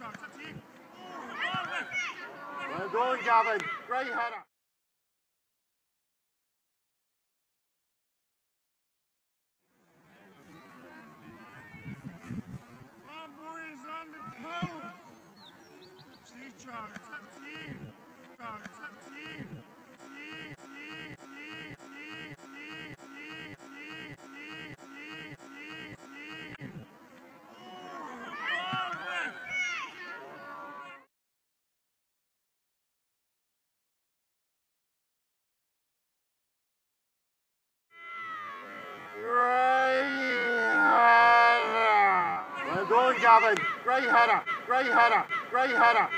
Well done, Gavin. Great header. Well done, Gavin. Great header. Great header. Great header.